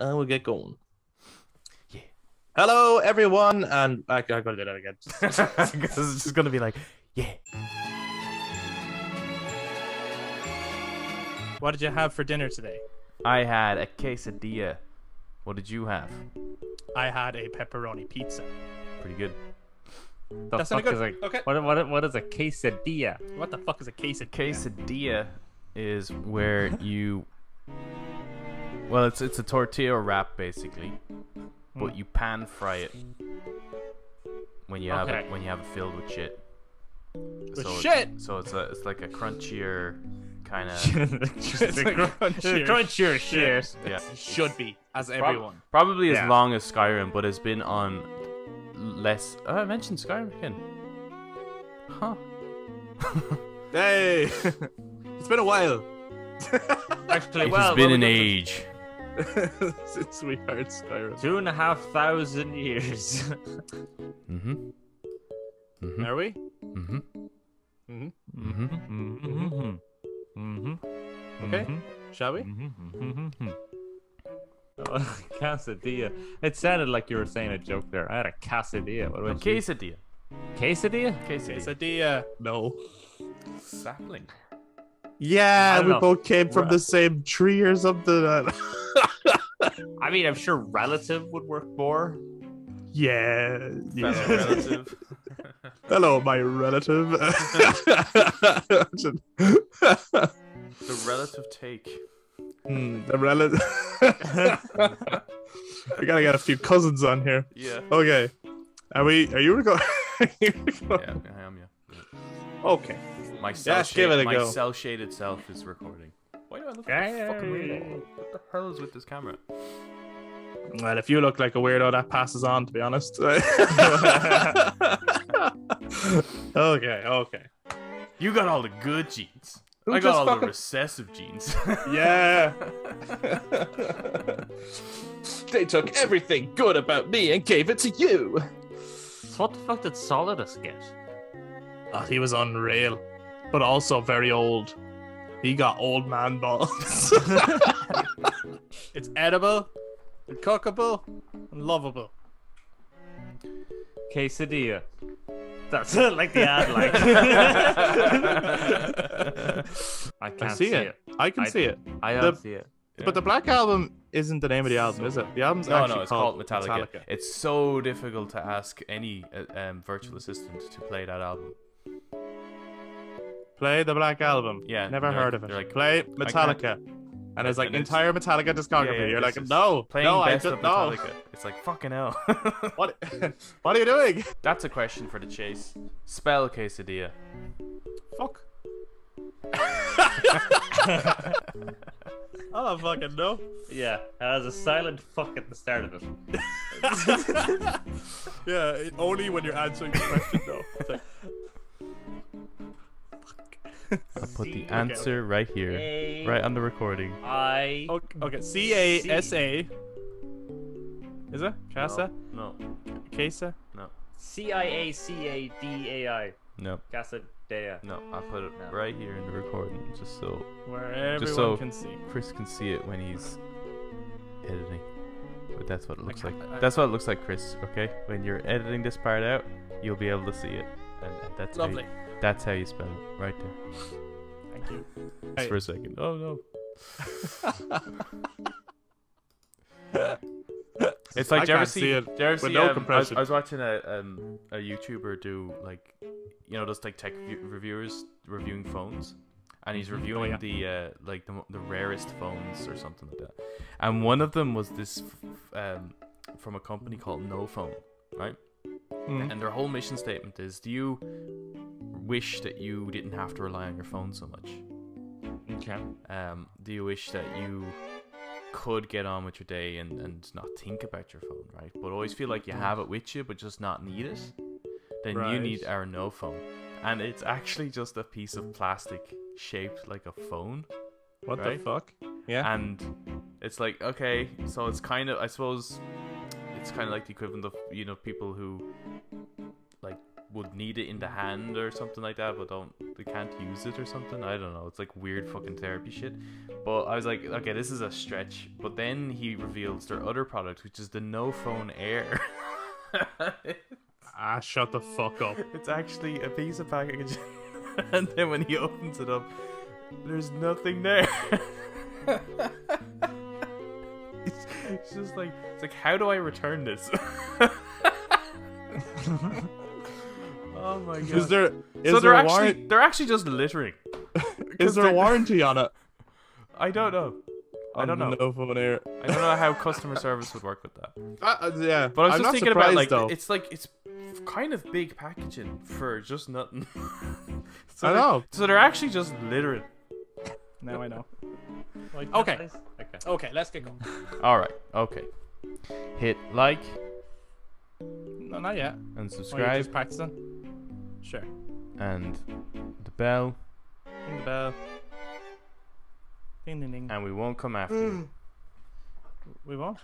and we'll get going. Yeah. Hello, everyone, and I, I gotta do that again. Because it's just gonna be like, yeah. What did you have for dinner today? I had a quesadilla. What did you have? I had a pepperoni pizza. Pretty good. The That's fuck not is good. a Okay. what, what, what is a quesadilla? What the fuck is a quesadilla? Quesadilla is where you. Well, it's it's a tortilla wrap basically, but hmm. you pan fry it when you have Okay. it when you have it filled with shit. With it's- shit? So it's a it's like a crunchier kind of Just It's a like crunchier crunchier shit. yeah. Should be, as Prob- everyone. Probably as Yeah. long as Skyrim, but has been on less. Oh, I mentioned Skyrim again. Huh. Hey, it's been a while Actually, It well, has been an we age. since we heard Skyrim. Two and a half thousand years. Mm-hmm. Mm-hmm. Are we? Mm-hmm. Mhm. Mm-hmm. mm-hmm. Mm-hmm. Okay, shall we? Mm-hmm. Oh, quesadilla. It sounded like you were saying a joke there. I had a quesadilla. What A about you? quesadilla. quesadilla? Quesadilla. Quesadilla. No. Sapling. Yeah, we know. both came from the same tree or something. I mean, I'm sure relative would work more. yeah. Fellow yeah. relative. Hello, my relative. the relative take. Hmm, the relative. we gotta get a few cousins on here. Yeah. Okay. Are we? Are you recording? Yeah, I am. Yeah. Okay. My cell give shade- it a my go. cell shaded self is recording. Why do I look like a fucking weirdo? What the hell is with this camera? Well, if you look like a weirdo, that passes on. To be honest. okay. Okay. You got all the good genes. Who I got just all the recessive genes. Yeah. they took everything good about me and gave it to you. So what the fuck did Solidus get? Oh, he was unreal, but also very old. He got old man balls. It's edible, and cookable, and lovable. Quesadilla. That's like the ad, like. I I can't see, it. I can I- see it. I The- don't see it. But the Black Album isn't the name of the album, is it? The album's no, actually no, it's called, called, Metallica. It's so difficult to ask any uh, um, virtual assistant to play that album. Play the Black Album. Yeah, Never heard like- of it. like, Play Metallica. And it's like And it's- entire Metallica discography. Yeah, yeah, You're like, no, Playing no, I best just of no. It's like fucking hell. What? what are you doing? That's a question for the chase. Spell quesadilla. Fuck. I don't fucking know. Yeah, it has a silent fuck at the start of it. Yeah, only when you're answering the question though. I'll put the C- answer right here, A- right on the recording. I. okay, okay, C A S A. Is it Casa? No, Casa? no, C I A C A D A I. no, Casadea. no. I'll put it No. right here in the recording, just so Where everyone Just so- can see. Chris can see it when he's editing. But that's what it looks like. can't- I- That's what it looks like, Chris. Okay, when you're editing this part out, you'll be able to see it, and, and that's how Lovely. you, that's how you spell it, right there. Thank you. Just Hey. for a second. Oh no. It's like, I do you ever can't see, see it do you ever with see, no um, I was, compression. I was watching a um a YouTuber do like, you know, those like tech view- reviewers reviewing phones, and he's reviewing yeah. the uh like the the rarest phones or something like that, and one of them was this f- um from a company called No Phone, right? Hmm. And their whole mission statement is: Do you wish that you didn't have to rely on your phone so much? Okay. Um, do you wish that you could get on with your day and, and not think about your phone, right? But always feel like you have it with you, but just not need it? Then you need Right. our no phone. And it's actually just a piece of plastic shaped like a phone. What Right? the fuck? Yeah. And it's like, okay, so it's kind of, I suppose, it's kind of like the equivalent of, you know, people who would need it in the hand or something like that, but don't they can't use it or something. I don't know. It's like weird fucking therapy shit. But I was like, okay, this is a stretch. But then he reveals their other product, which is the No Phone Air. Ah, shut the fuck up. it's actually a piece of packaging, and then when he opens it up, there's nothing there. it's, it's just like it's like how do I return this? My god! Is there is so there they're a actually they're actually just littering. Is there a warranty on it? I don't know. I don't know. No phone air. I don't know how customer service would work with that. Uh, uh, yeah, But I was I'm just not thinking about like though. it's like it's kind of big packaging for just nothing. so I they're- know. So they're actually just littering. Now I know. Like, Okay. nice? Okay. Okay, let's get going. All right. Okay. Hit like No, not yet. and While you're subscribe just practicing. Sure. and the bell, Ring the bell. Ding ding ding. and we won't come after you. We won't.